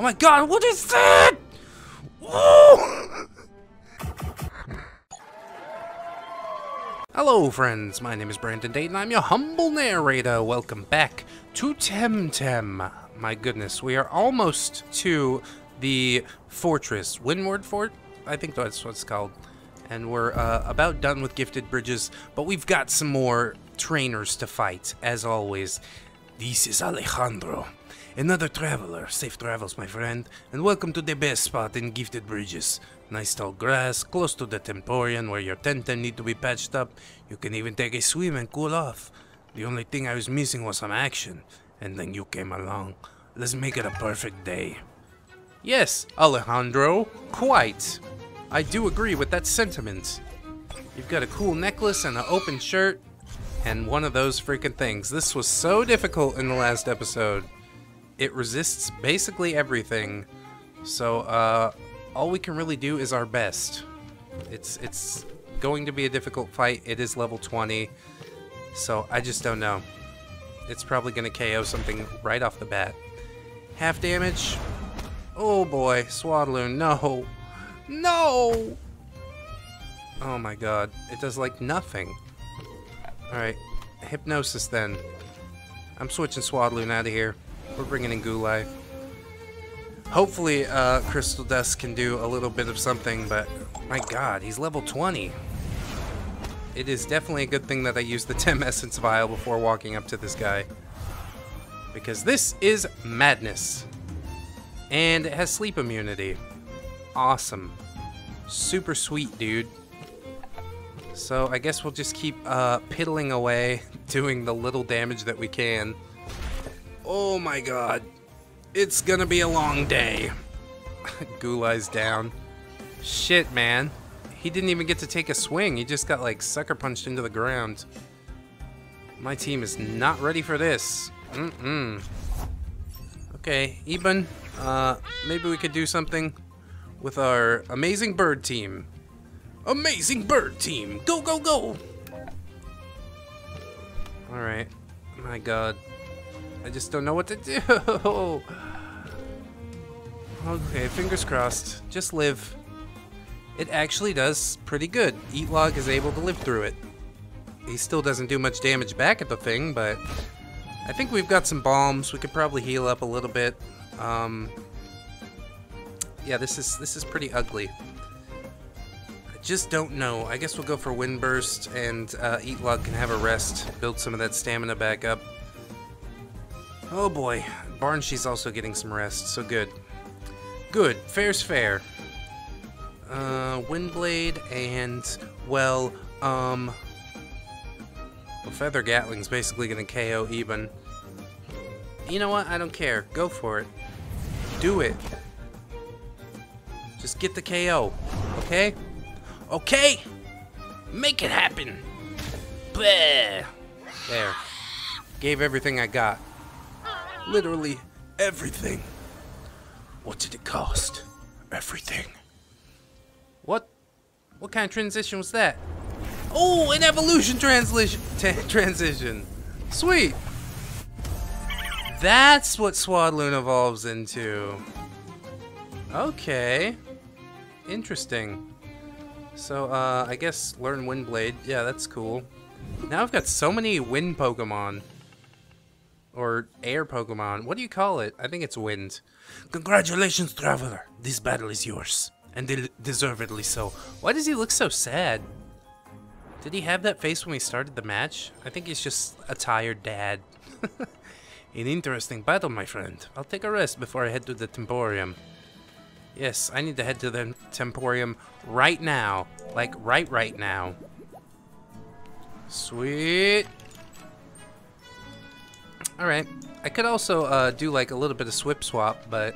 Oh my god, what is that? Hello friends, my name is Brandon Dayton, I'm your humble narrator. Welcome back to Temtem. My goodness, we are almost to the fortress, Windward Fort? I think that's what it's called. And we're uh, about done with Gifted Bridges, but we've got some more trainers to fight, as always. This is Alejandro, another traveler. Safe travels, my friend, and welcome to the best spot in Gifted Bridges. Nice tall grass, close to the Temporium where your Temtem need to be patched up. You can even take a swim and cool off. The only thing I was missing was some action, and then you came along. Let's make it a perfect day. Yes, Alejandro, quite. I do agree with that sentiment. You've got a cool necklace and an open shirt, and one of those freaking things. This was so difficult in the last episode. It resists basically everything. So, uh, all we can really do is our best. It's, it's going to be a difficult fight. It is level 20. So, I just don't know. It's probably going to KO something right off the bat. Half damage. Oh boy, Swadloon, no. No! Oh my god, it does like nothing. Alright, Hypnosis then. I'm switching Swadloon out of here. We're bringing in Gulai. Hopefully, uh, Crystal Dust can do a little bit of something, but my god, he's level 20. It is definitely a good thing that I used the Tem Essence Vial before walking up to this guy. Because this is madness. And it has sleep immunity. Awesome. Super sweet, dude. So I guess we'll just keep uh, piddling away, doing the little damage that we can. Oh my god. It's gonna be a long day. Gulai's down. Shit, man. He didn't even get to take a swing. He just got like sucker punched into the ground. My team is not ready for this. Mm-mm. Okay, Eben, uh, maybe we could do something with our amazing bird team. Amazing bird team! Go, go, go! Alright. My god. I just don't know what to do. okay, fingers crossed. Just live. It actually does pretty good. Eatlog is able to live through it. He still doesn't do much damage back at the thing, but I think we've got some bombs. We could probably heal up a little bit. Um, yeah, this is this is pretty ugly. I just don't know. I guess we'll go for Windburst and uh, Eatlog can have a rest, build some of that stamina back up. Oh boy, Barnshe's also getting some rest, so good. Good, fair's fair. Uh, Windblade and, well, um... Well, Feather Gatling's basically gonna KO Eben. You know what? I don't care. Go for it. Do it. Just get the KO. Okay? Okay? Make it happen. Bleh. There. Gave everything I got. Literally everything. What did it cost? Everything. What? What kind of transition was that? Oh, an evolution translation transition. Sweet. That's what Swadloon evolves into. Okay. Interesting. So, uh, I guess learn Windblade. Yeah, that's cool. Now I've got so many wind Pokemon. Or air Pokemon. What do you call it? I think it's wind. Congratulations, Traveler. This battle is yours. And de deservedly so. Why does he look so sad? Did he have that face when we started the match? I think he's just a tired dad. An interesting battle, my friend. I'll take a rest before I head to the Temporium. Yes, I need to head to the Temporium right now. Like, right right now. Sweet. Alright. I could also uh, do like a little bit of swip swap, but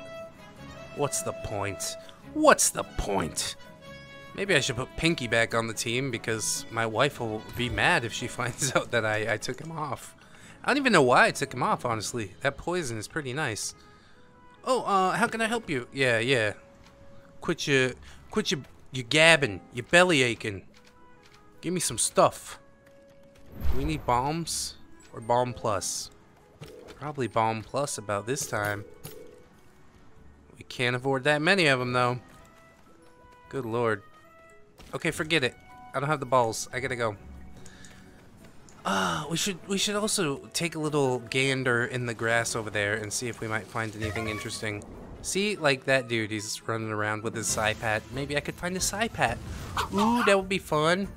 what's the point? What's the point? Maybe I should put Pinky back on the team because my wife will be mad if she finds out that I, I took him off. I don't even know why I took him off, honestly. That poison is pretty nice. Oh, uh, how can I help you? Yeah, yeah. Quit your, quit your, your gabbing, your belly aching. Give me some stuff. Do we need bombs or bomb plus? Probably bomb plus about this time. We can't afford that many of them, though. Good lord. Okay, forget it. I don't have the balls. I gotta go. Ah, uh, we should we should also take a little gander in the grass over there and see if we might find anything interesting. See, like that dude, he's running around with his Saipat. Maybe I could find a Saipat. Ooh, that would be fun.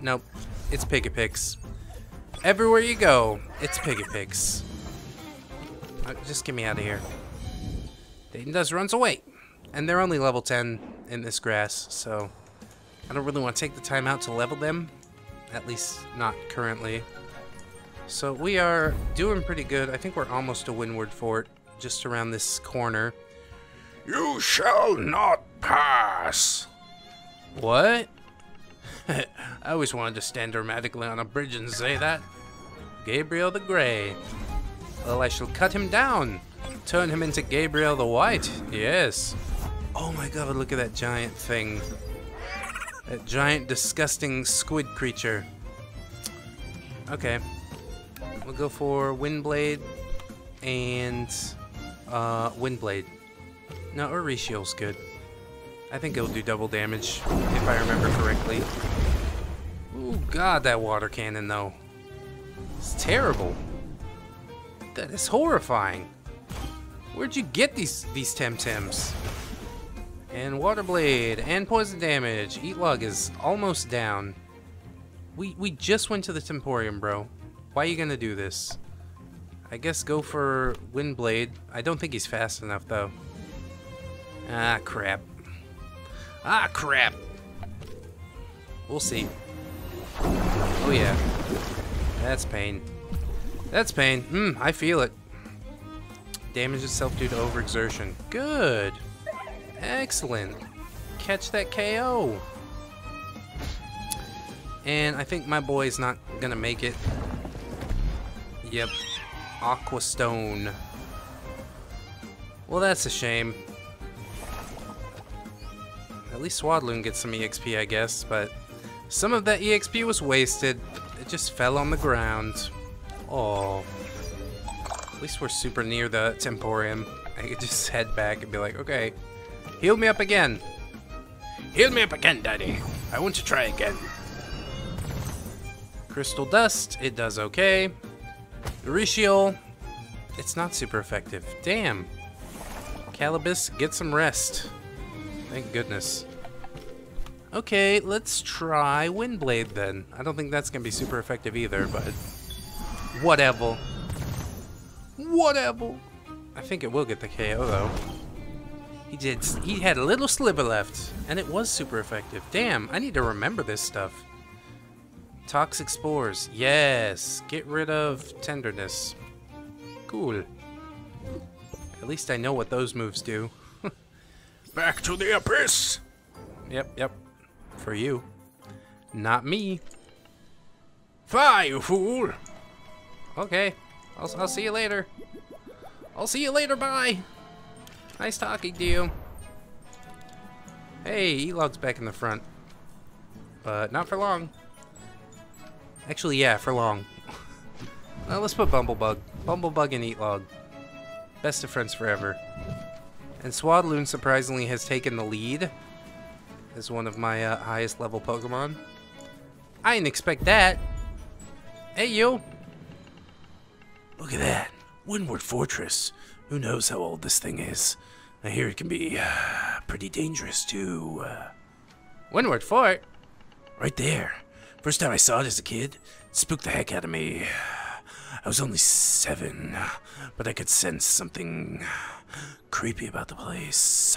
Nope, it's Pigepic. Everywhere you go, it's Pigepic. Uh, just get me out of here. Dayton does runs away. And they're only level 10 in this grass, so I don't really want to take the time out to level them. At least not currently. So we are doing pretty good. I think we're almost to Windward Fort, just around this corner. You shall not pass. What? I always wanted to stand dramatically on a bridge and say that. Gabriel the Grey. Well, I shall cut him down. Turn him into Gabriel the White. Yes. Oh my god, look at that giant thing. That giant, disgusting squid creature. Okay. We'll go for Windblade and uh, Windblade. No, Orishio's good. I think it'll do double damage, if I remember correctly. Oh god, that water cannon, though. It's terrible. That is horrifying. Where'd you get these these Temtems? And Water Blade, and Poison Damage. Eat Lug is almost down. We, we just went to the Temporium, bro. Why are you gonna do this? I guess go for Wind Blade. I don't think he's fast enough, though. Ah, crap. Ah, crap. We'll see. Oh, yeah. That's pain. That's pain. Hmm, I feel it. Damage itself due to overexertion. Good. Excellent. Catch that KO. And I think my boy's not gonna make it. Yep. Aqua Stone. Well, that's a shame. At least Swadloon gets some EXP, I guess, but some of that EXP was wasted. It just fell on the ground. Oh. At least we're super near the Temporium. I could just head back and be like, okay, heal me up again. Heal me up again, Daddy. I want to try again. Crystal Dust, it does okay. Orishio, it's not super effective. Damn. Kalabyss, get some rest. Thank goodness. Okay, let's try Windblade then. I don't think that's going to be super effective either, but whatever. Whatever. I think it will get the KO though. He did. He had a little sliver left, and it was super effective. Damn, I need to remember this stuff. Toxic spores. Yes. Get rid of tenderness. Cool. At least I know what those moves do. Back to the abyss. Yep, yep. For you. Not me. Fly, you fool! Okay. I'll, I'll see you later. I'll see you later, bye! Nice talking to you. Hey, Elog's back in the front. But not for long. Actually, yeah, for long. well, let's put Bumblebug. Bumblebug and Eatlog. Best of friends forever. And Swadloon surprisingly has taken the lead as one of my uh, highest level Pokemon. I didn't expect that. Hey, you. Look at that. Windward Fortress. Who knows how old this thing is. I hear it can be uh, pretty dangerous, too. Uh, Windward Fort? Right there. First time I saw it as a kid, it spooked the heck out of me. I was only seven, but I could sense something creepy about the place.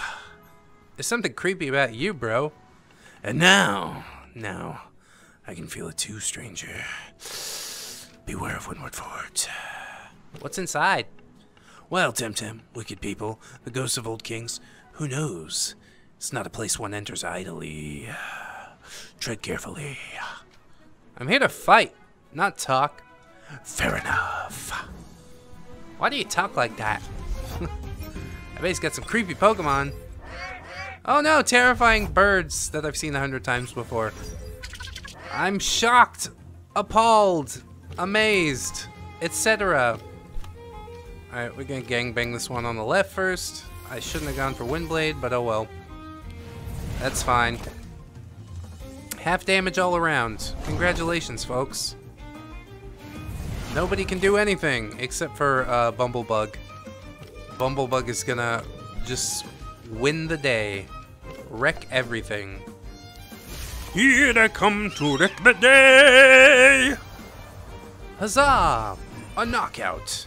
There's something creepy about you, bro. And now, now, I can feel it too, stranger. Beware of Windward Fort. What's inside? Well, Temtem, wicked people, the ghosts of old kings, who knows? It's not a place one enters idly. Tread carefully. I'm here to fight, not talk. Fair enough. Why do you talk like that? I bet he's got some creepy Pokemon. Oh no, terrifying birds that I've seen a hundred times before. I'm shocked, appalled, amazed, etc. Alright, we're gonna gangbang this one on the left first. I shouldn't have gone for Windblade, but oh well. That's fine. Half damage all around. Congratulations, folks. Nobody can do anything except for uh, Bumblebug. Bumblebug is gonna just win the day. Wreck everything. Here I come to wreck the day! Huzzah! A knockout.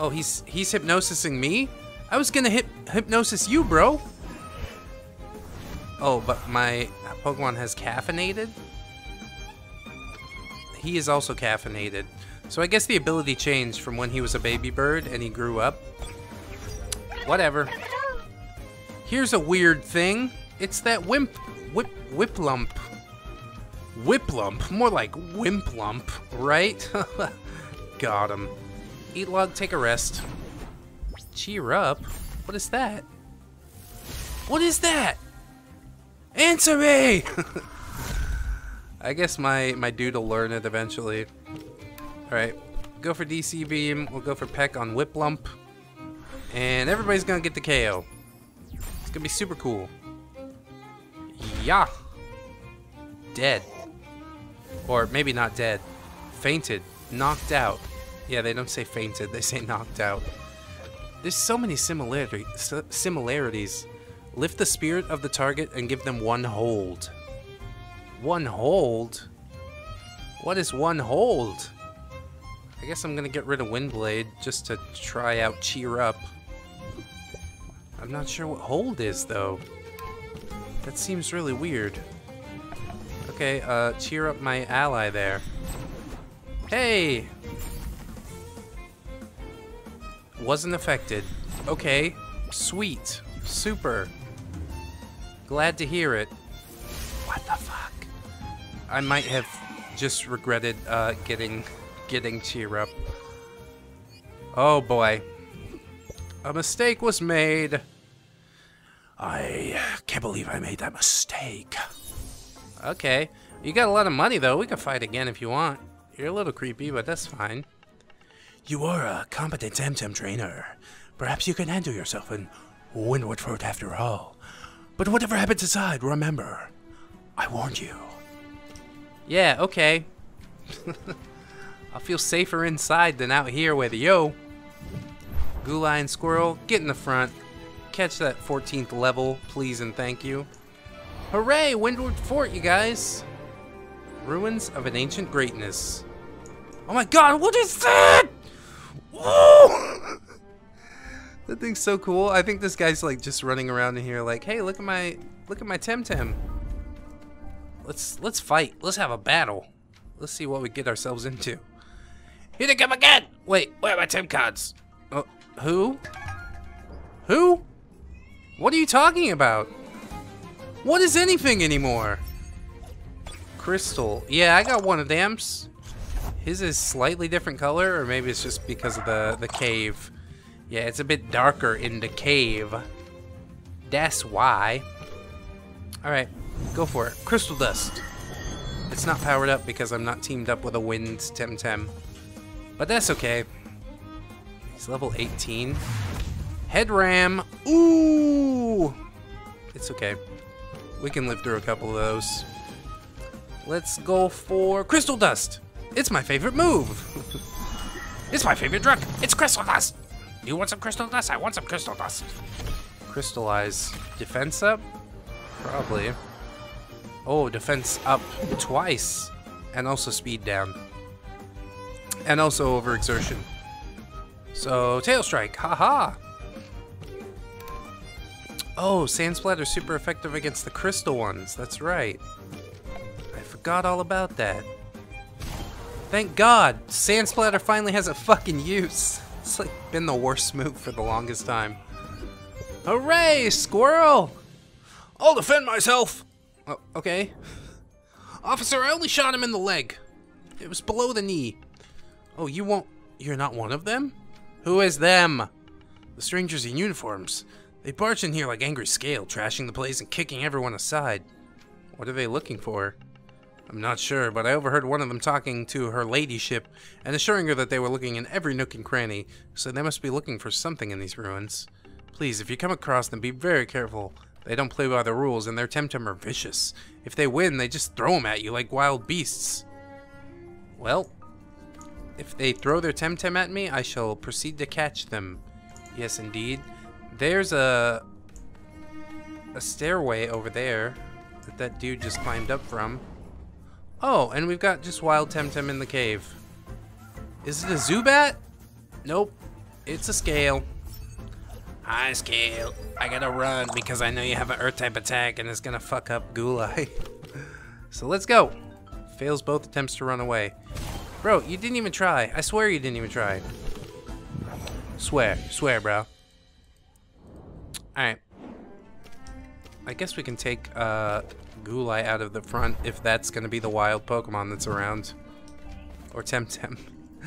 Oh, he's he's hypnosising me? I was gonna hip hypnosis you, bro. Oh, but my Pokemon has caffeinated? He is also caffeinated. So I guess the ability changed from when he was a baby bird and he grew up. Whatever. Here's a weird thing. It's that wimp, whip, wiplump. Wiplump, more like wimplump, right? Got him. Eat log, take a rest. Cheer up? What is that? What is that? Answer me! I guess my, my dude will learn it eventually. Alright, go for DC Beam, we'll go for Peck on Wiplump. And everybody's gonna get the KO. It's gonna be super cool. Yeah. Dead. Or maybe not dead. Fainted. Knocked out. Yeah, they don't say fainted, they say knocked out. There's so many similarity, similarities. Lift the spirit of the target and give them one hold. One hold? What is one hold? I guess I'm gonna get rid of Windblade just to try out Cheer Up. I'm not sure what hold is, though. That seems really weird. Okay, uh, cheer up my ally there. Hey! Wasn't affected. Okay, sweet, super. Glad to hear it. What the fuck? I might have just regretted uh, getting getting cheer up. Oh boy. A mistake was made. I can't believe I made that mistake. Okay. You got a lot of money though. We can fight again if you want. You're a little creepy, but that's fine. You are a competent Temtem trainer. Perhaps you can handle yourself in Windward Fort after all. But whatever happens inside, remember, I warned you. Yeah, okay. I'll feel safer inside than out here with yo. Gulai and Squirrel, get in the front. Catch that 14th level, please and thank you. Hooray, Windward Fort, you guys! Ruins of an ancient greatness. Oh my god, what is that? That thing's so cool. I think this guy's like just running around in here like, hey, look at my look at my Temtem. Let's let's fight. Let's have a battle. Let's see what we get ourselves into. Here they come again! Wait, where are my Tem cards? Oh, who? Who? What are you talking about? What is anything anymore? Crystal. Yeah, I got one of them. His is slightly different color, or maybe it's just because of the, the cave. Yeah, it's a bit darker in the cave. That's why. Alright, go for it. Crystal Dust. It's not powered up because I'm not teamed up with a Wind Temtem. But that's okay. He's level 18. Head Ram. Ooh! It's okay. We can live through a couple of those. Let's go for Crystal Dust. It's my favorite move. it's my favorite drug. It's Crystal Dust. You want some crystal dust? I want some crystal dust. Crystallize. Defense up? Probably. Oh, defense up twice. And also speed down. And also overexertion. So, Tail Strike. Haha. -ha. Oh, Sand Splatter super effective against the crystal ones. That's right. I forgot all about that. Thank God, Sand Splatter finally has a fucking use. It's like been the worst move for the longest time. Hooray, squirrel! I'll defend myself! Oh, okay. Officer, I only shot him in the leg. It was below the knee. Oh, you won't... You're not one of them? Who is them? The strangers in uniforms. They barge in here like angry Skail, trashing the place and kicking everyone aside. What are they looking for? I'm not sure, but I overheard one of them talking to her ladyship and assuring her that they were looking in every nook and cranny, so they must be looking for something in these ruins. Please, if you come across them, be very careful. They don't play by the rules, and their Temtem are vicious. If they win, they just throw them at you like wild beasts. Well, if they throw their Temtem at me, I shall proceed to catch them. Yes, indeed. There's a a stairway over there that that dude just climbed up from. Oh, and we've got just wild Temtem in the cave. Is it a Zubat? Nope. It's a Skail. Hi, Skail. I gotta run because I know you have an Earth-type attack and it's gonna fuck up Gulai. so let's go. Fails both attempts to run away. Bro, you didn't even try. I swear you didn't even try. Swear. Swear, bro. Alright. I guess we can take uh, Gulai out of the front if that's gonna be the wild Pokemon that's around. Or Temtem.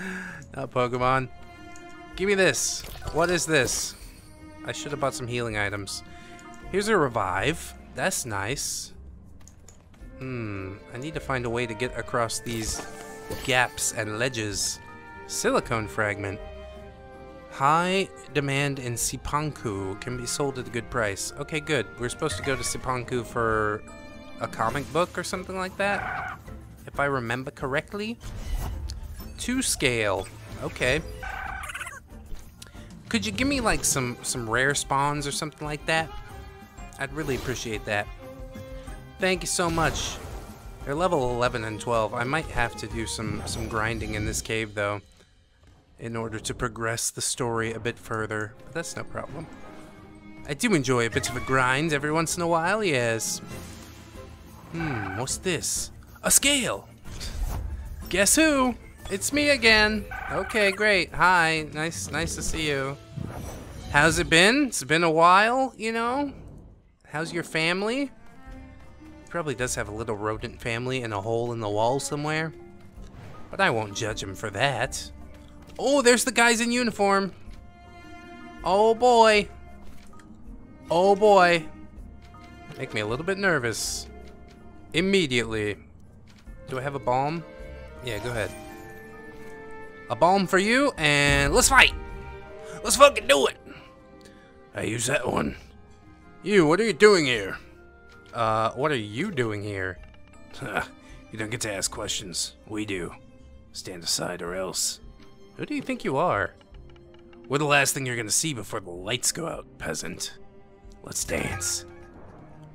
Not Pokemon. Give me this. What is this? I should have bought some healing items. Here's a revive. That's nice. Hmm. I need to find a way to get across these gaps and ledges. Silicone fragment. High demand in Sipanku can be sold at a good price. Okay, good. We're supposed to go to Sipanku for a comic book or something like that. If I remember correctly. Two Skail. Okay. Could you give me like some some rare spawns or something like that? I'd really appreciate that. Thank you so much. They're level 11 and 12. I might have to do some some grinding in this cave though in order to progress the story a bit further, but that's no problem. I do enjoy a bit of a grind every once in a while, yes. Hmm, what's this? A Skail! Guess who? It's me again. Okay, great. Hi, nice, nice to see you. How's it been? It's been a while, you know? How's your family? Probably does have a little rodent family in a hole in the wall somewhere. But I won't judge him for that. Oh, there's the guys in uniform. Oh boy. Oh boy. Make me a little bit nervous. Immediately. Do I have a bomb? Yeah, go ahead. A bomb for you, and let's fight! Let's fucking do it! I use that one. You, what are you doing here? Uh, what are you doing here? you don't get to ask questions. We do. Stand aside or else. Who do you think you are? We're the last thing you're gonna see before the lights go out, peasant. Let's dance.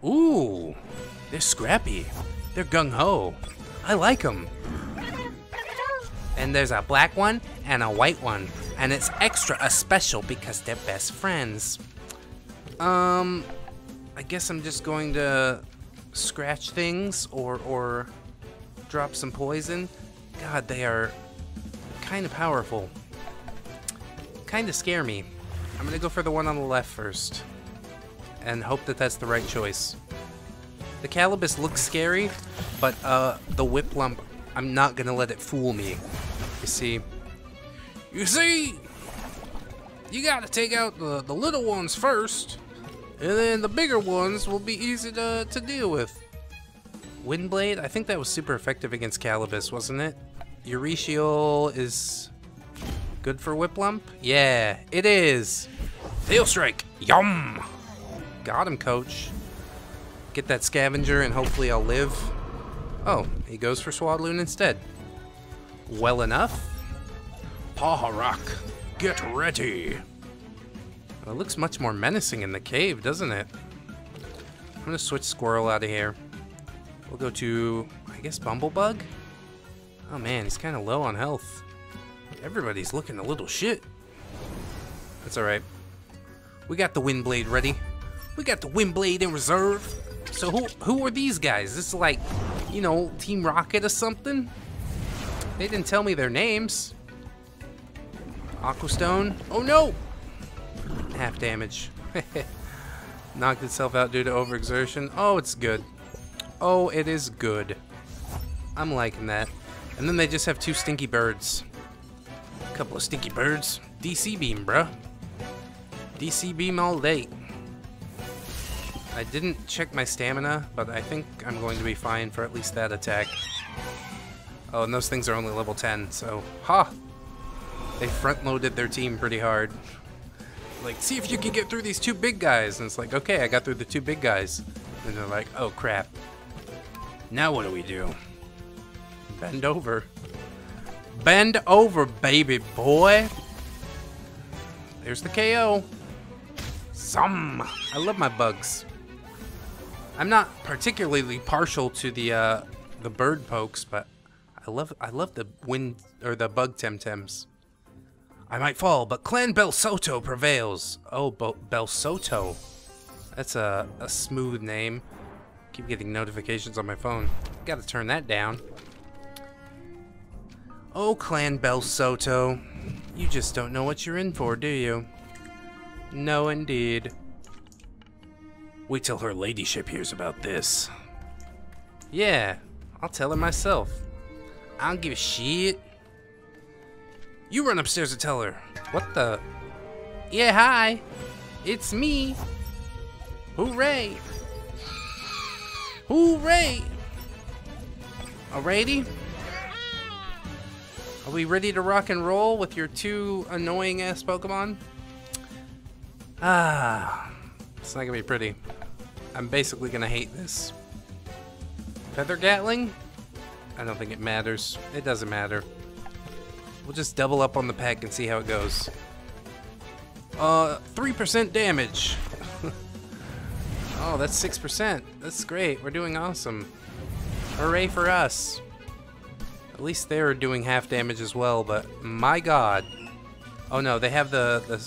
Ooh, they're scrappy. They're gung-ho. I like them. And there's a black one and a white one. And it's extra a special because they're best friends. Um, I guess I'm just going to scratch things or, or drop some poison. God, they are kind of powerful. Kind of scare me. I'm gonna go for the one on the left first. And hope that that's the right choice. The Kalabyss looks scary, but uh, the Wiplump, I'm not gonna let it fool me. You see? You see? You gotta take out the, the little ones first, and then the bigger ones will be easy to, to deal with. Windblade, I think that was super effective against Kalabyss, wasn't it? Eurychial is good for Wiplump? Yeah, it is. Tail Strike. Yum. Got him, coach. Get that scavenger and hopefully I'll live. Oh, he goes for Swadloon instead. Well enough. Paharac, get ready. Well, it looks much more menacing in the cave, doesn't it? I'm gonna switch Squirrel out of here. We'll go to, I guess, Bumblebug? Oh man, he's kind of low on health. Everybody's looking a little shit. That's alright. We got the Windblade ready. We got the Windblade in reserve. So who who are these guys? This is like, you know, Team Rocket or something? They didn't tell me their names. Aquastone. Oh no! Half damage. Knocked itself out due to overexertion. Oh, it's good. Oh, it is good. I'm liking that. And then they just have two stinky birds. A couple of stinky birds. DC beam, bruh. DC beam all day. I didn't check my stamina, but I think I'm going to be fine for at least that attack. Oh, and those things are only level 10, so... Ha! They front-loaded their team pretty hard. like, see if you can get through these two big guys. And it's like, okay, I got through the two big guys. And they're like, oh crap. Now what do we do? Bend over. Bend over, baby boy. There's the KO. Some. I love my bugs. I'm not particularly partial to the uh, the bird pokes, but I love I love the wind or the bug temtems. I might fall, but Clan Belsoto prevails. Oh, Bo Bel Soto. That's a, a smooth name. Keep getting notifications on my phone. Gotta turn that down. Oh, Clan Belsoto. You just don't know what you're in for, do you? No, indeed. Wait till her ladyship hears about this. Yeah, I'll tell her myself. I don't give a shit. You run upstairs and tell her. What the? Yeah, hi. It's me. Hooray. Hooray. Alrighty. Are we ready to rock and roll with your two annoying ass Pokemon? Ah, it's not gonna be pretty. I'm basically gonna hate this. Feather Gatling? I don't think it matters. It doesn't matter. We'll just double up on the pack and see how it goes. Uh, 3% damage. oh, that's 6%. That's great. We're doing awesome. Hooray for us. At least they're doing half damage as well, but my god. Oh no, they have the, the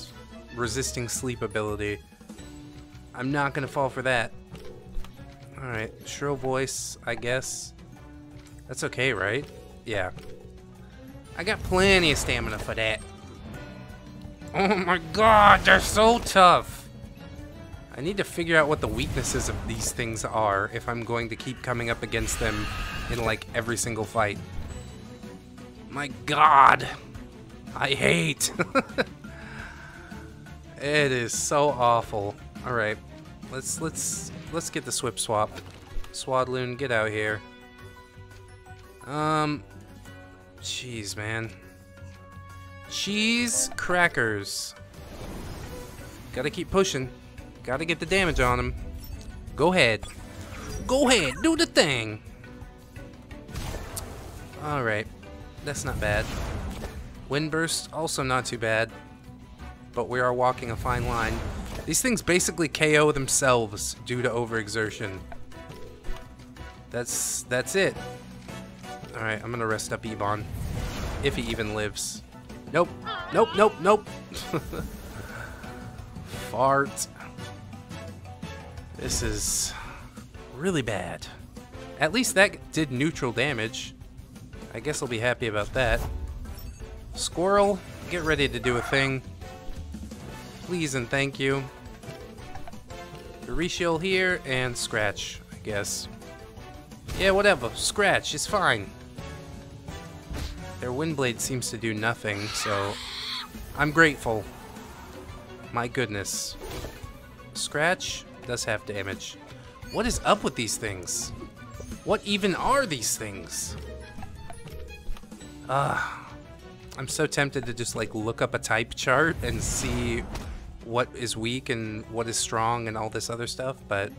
resisting sleep ability. I'm not gonna fall for that. Alright, shrill voice, I guess. That's okay, right? Yeah. I got plenty of stamina for that. Oh my god, they're so tough! I need to figure out what the weaknesses of these things are if I'm going to keep coming up against them in like every single fight. My god! I hate! it is so awful. Alright, let's let's let's get the Swip Swap. Swadloon, get out here. Um, Jeez, man. Cheese crackers. Gotta keep pushing. Gotta get the damage on him. Go ahead. Go ahead, do the thing. Alright. That's not bad. Wind Windburst, also not too bad. But we are walking a fine line. These things basically KO themselves due to overexertion. That's that's it. Alright, I'm gonna rest up Ebon. If he even lives. Nope. Nope, nope, nope. Fart. This is really bad. At least that did neutral damage. I guess I'll be happy about that. Squirrel, get ready to do a thing. Please and thank you. Reshield here and Scratch, I guess. Yeah, whatever. Scratch is fine. Their Windblade seems to do nothing, so I'm grateful. My goodness. Scratch does have damage. What is up with these things? What even are these things? Ah, I'm so tempted to just like look up a type chart and see what is weak and what is strong and all this other stuff, but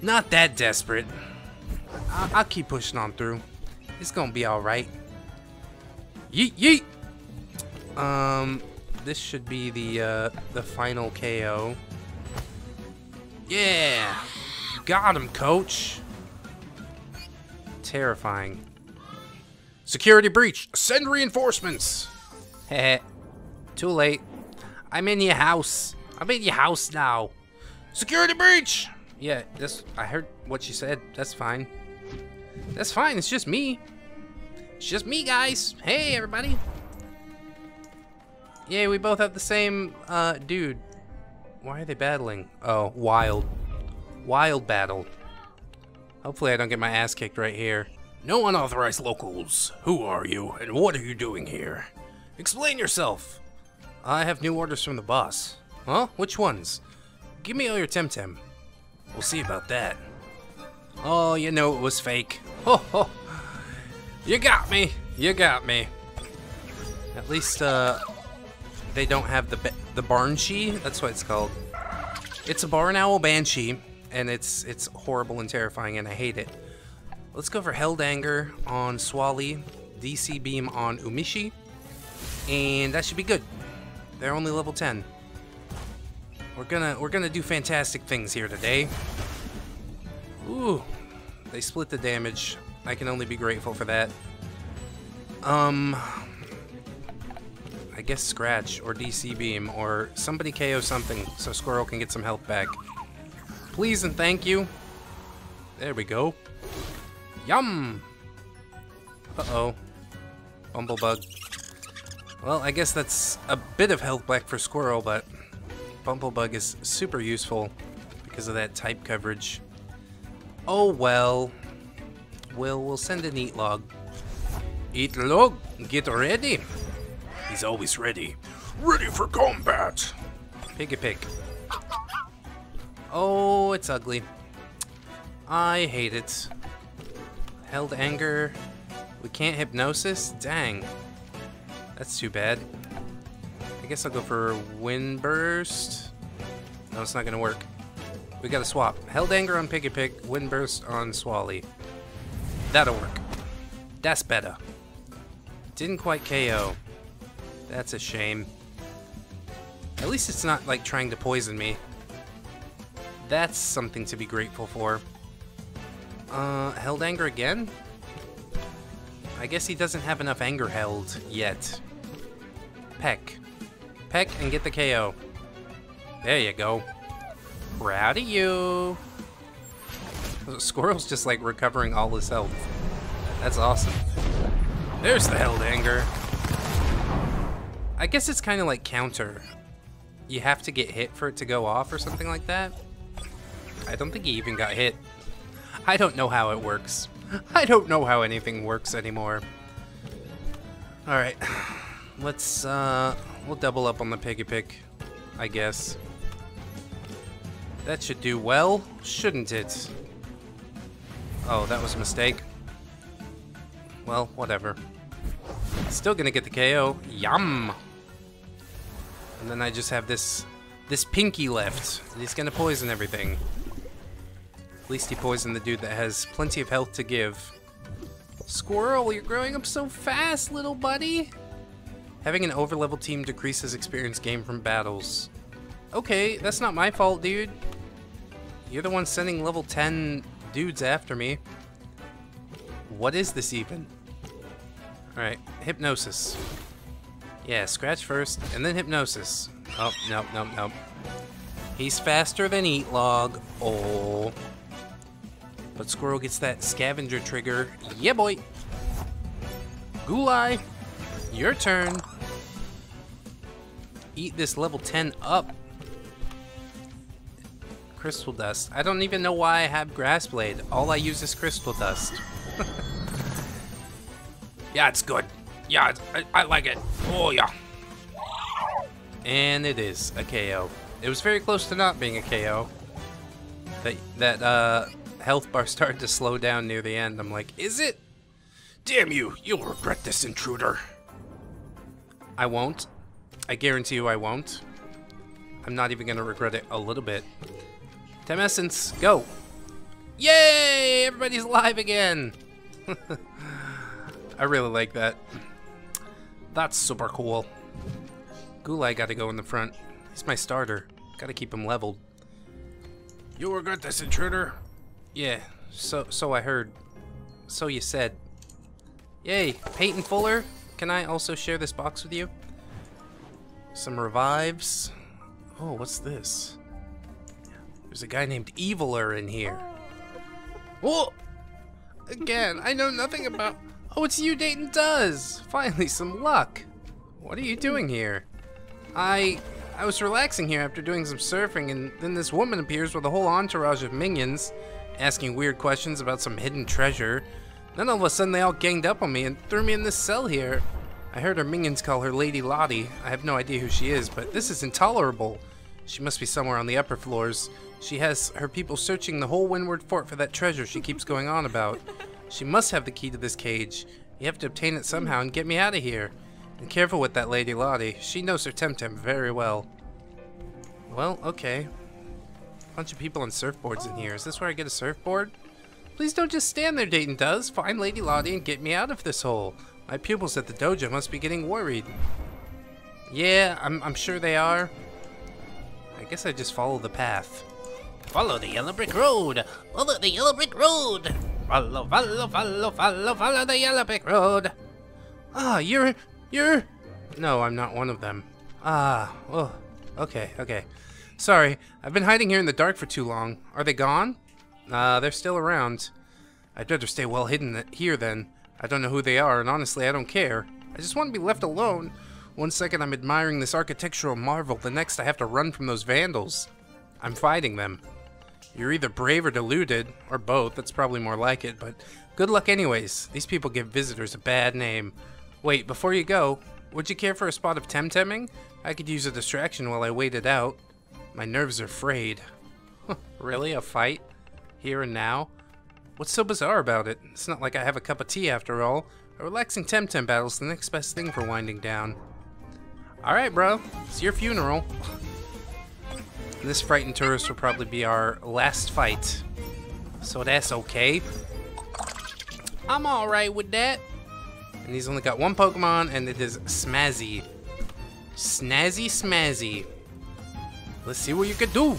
not that desperate. I will keep pushing on through. It's gonna be alright. Yeet yeet! Um, this should be the, uh, the final KO. Yeah! Got him, coach! Terrifying. Security breach! Send reinforcements! Heh. Too late. I'm in your house. I'm in your house now. Security breach! Yeah, this I heard what you said. That's fine. That's fine. It's just me. It's just me, guys. Hey, everybody. Yeah, we both have the same, uh, dude. Why are they battling? Oh, wild. Wild battle. Hopefully I don't get my ass kicked right here. No unauthorized locals. Who are you, and what are you doing here? Explain yourself. I have new orders from the boss. Huh? Which ones? Give me all your Temtem. We'll see about that. Oh, you know it was fake. Ho ho! You got me. You got me. At least, uh, they don't have the the Barnshe. That's what it's called. It's a barn owl banshee, and it's it's horrible and terrifying, and I hate it. Let's go for Held Anger on Swali, DC Beam on Umishi, and that should be good. They're only level 10. We're gonna we're gonna do fantastic things here today. Ooh, they split the damage. I can only be grateful for that. Um, I guess Scratch or DC Beam or somebody KO something so Squirrel can get some health back. Please and thank you. There we go. Yum! Uh-oh. Bumblebug. Well, I guess that's a bit of health back for Squirrel, but Bumblebug is super useful because of that type coverage. Oh well. We'll, we'll send an eat log. Eat log, get ready. He's always ready. Ready for combat. Piggy pig. Oh, it's ugly. I hate it. Held anger. We can't hypnosis? Dang. That's too bad. I guess I'll go for wind burst. No, it's not gonna work. We gotta swap. Held anger on Piggy Pig, wind burst on Swally. That'll work. That's better. Didn't quite KO. That's a shame. At least it's not like trying to poison me. That's something to be grateful for. Uh, held anger again? I guess he doesn't have enough anger held yet. Peck. Peck and get the KO. There you go. Proud of you. Squirrel's just like recovering all his health. That's awesome. There's the held anger. I guess it's kind of like counter. You have to get hit for it to go off or something like that. I don't think he even got hit. I don't know how it works. I don't know how anything works anymore. Alright. Let's, uh, we'll double up on the piggy pick, I guess. That should do well, shouldn't it? Oh, that was a mistake. Well, whatever. Still gonna get the KO. Yum! And then I just have this this pinky left. He's gonna poison everything. At least he poisoned the dude that has plenty of health to give. Squirrel, you're growing up so fast, little buddy! Having an overlevel team decreases experience gained from battles. Okay, that's not my fault, dude. You're the one sending level 10 dudes after me. What is this even? Alright, hypnosis. Yeah, scratch first, and then hypnosis. Oh, nope, nope, nope. He's faster than Eat Log. Oh. But Squirrel gets that scavenger trigger. Yeah, boy. Gulai, your turn. Eat this level 10 up. Crystal dust. I don't even know why I have grass blade. All I use is crystal dust. yeah, it's good. Yeah, it's, I, I like it. Oh, yeah. And it is a KO. It was very close to not being a KO. That, that, uh, health bar started to slow down near the end. I'm like, is it? Damn you, you'll regret this, intruder. I won't. I guarantee you I won't. I'm not even gonna regret it a little bit. Tem Essence, go! Yay! Everybody's alive again! I really like that. That's super cool. Gulai gotta go in the front. He's my starter. Gotta keep him leveled. You'll regret this, intruder. Yeah, so so I heard. So you said. Yay, Peyton Fuller. Can I also share this box with you? Some revives. Oh, what's this? There's a guy named Eviler in here. Oh! Again, I know nothing about... Oh, it's you, Dayton Does! Finally, some luck! What are you doing here? I... I was relaxing here after doing some surfing, and then this woman appears with a whole entourage of minions asking weird questions about some hidden treasure. Then all of a sudden they all ganged up on me and threw me in this cell here. I heard her minions call her Lady Lottie. I have no idea who she is, but this is intolerable. She must be somewhere on the upper floors. She has her people searching the whole Windward Fort for that treasure she keeps going on about. She must have the key to this cage. You have to obtain it somehow and get me out of here. And careful with that Lady Lottie. She knows her Temtem very well. Well, okay. Bunch of people on surfboards in here. Is this where I get a surfboard? Please don't just stand there, Dayton does. Find Lady Lottie and get me out of this hole. My pupils at the dojo must be getting worried. Yeah, I'm, I'm sure they are. I guess I just follow the path. Follow the yellow brick road. Follow the yellow brick road. Follow, follow, follow, follow, follow the yellow brick road. Ah, you're, you're... No, I'm not one of them. Ah, oh, okay, okay. Sorry, I've been hiding here in the dark for too long. Are they gone? Uh, they're still around. I'd better stay well hidden here then. I don't know who they are, and honestly, I don't care. I just want to be left alone. One second I'm admiring this architectural marvel, the next I have to run from those vandals. I'm fighting them. You're either brave or deluded, or both, that's probably more like it, but good luck anyways. These people give visitors a bad name. Wait, before you go, would you care for a spot of temtemming? I could use a distraction while I wait it out. My nerves are frayed. really? A fight? Here and now? What's so bizarre about it? It's not like I have a cup of tea after all. A relaxing Temtem battle's the next best thing for winding down. Alright, bro. It's your funeral. This frightened tourist will probably be our last fight. So that's okay. I'm alright with that. And he's only got one Pokemon, and it is Smazee. Snazzy Smazee. Let's see what you can do.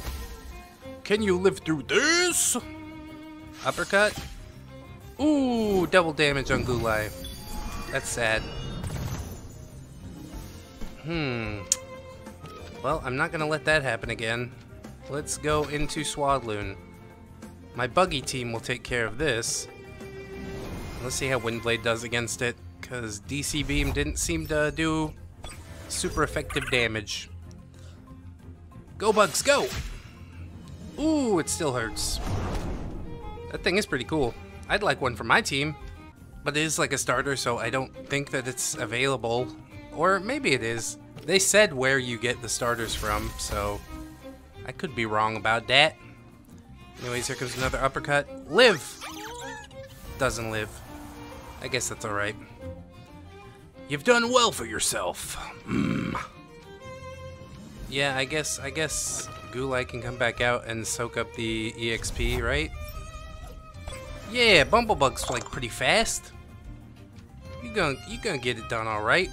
Can you live through this? Uppercut. Ooh, double damage on Gulai. That's sad. Hmm. Well, I'm not gonna let that happen again. Let's go into Swadloon. My buggy team will take care of this. Let's see how Windblade does against it, because DC Beam didn't seem to do super effective damage. Go, Bugs, go! Ooh, it still hurts. That thing is pretty cool. I'd like one for my team, but it is like a starter, so I don't think that it's available. Or maybe it is. They said where you get the starters from, so I could be wrong about that. Anyways, here comes another uppercut. Live! Doesn't live. I guess that's alright. You've done well for yourself. Mm. Yeah, I guess I guess Gulai can come back out and soak up the EXP, right? Yeah, Bumblebug's like pretty fast. You gonna you gonna get it done all right.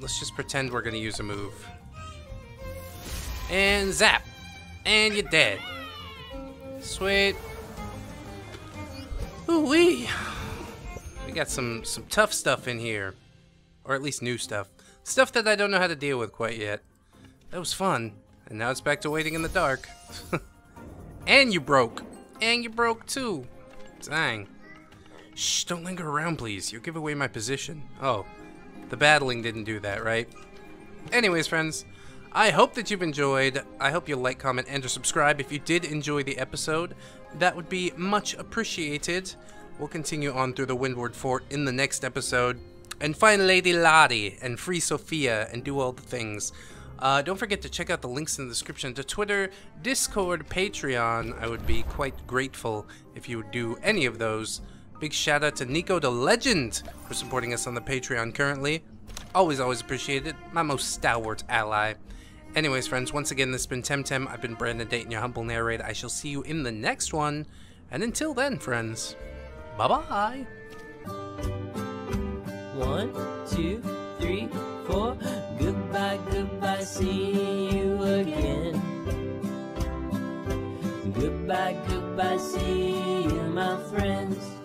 Let's just pretend we're gonna use a move. And zap, and you're dead. Sweet. Ooh wee. We got some some tough stuff in here, or at least new stuff. Stuff that I don't know how to deal with quite yet. That was fun, and now it's back to waiting in the dark. and you broke, and you broke too. Dang. Shh, don't linger around, please. You'll give away my position. Oh, the battling didn't do that, right? Anyways, friends, I hope that you've enjoyed. I hope you'll like, comment, and or subscribe. If you did enjoy the episode, that would be much appreciated. We'll continue on through the Windward Fort in the next episode. And find Lady Lottie and free Sophia and do all the things. Uh, don't forget to check out the links in the description to Twitter, Discord, Patreon. I would be quite grateful if you would do any of those. Big shout out to Nico the Legend for supporting us on the Patreon currently. Always, always appreciated. My most stalwart ally. Anyways, friends, once again, this has been Temtem. I've been Brandon Dayton, your humble narrator. I shall see you in the next one. And until then, friends, bye-bye. One, two, three, four. Goodbye, goodbye, see you again. Goodbye, goodbye, see you, my friends.